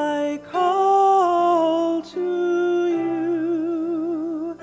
I call to you.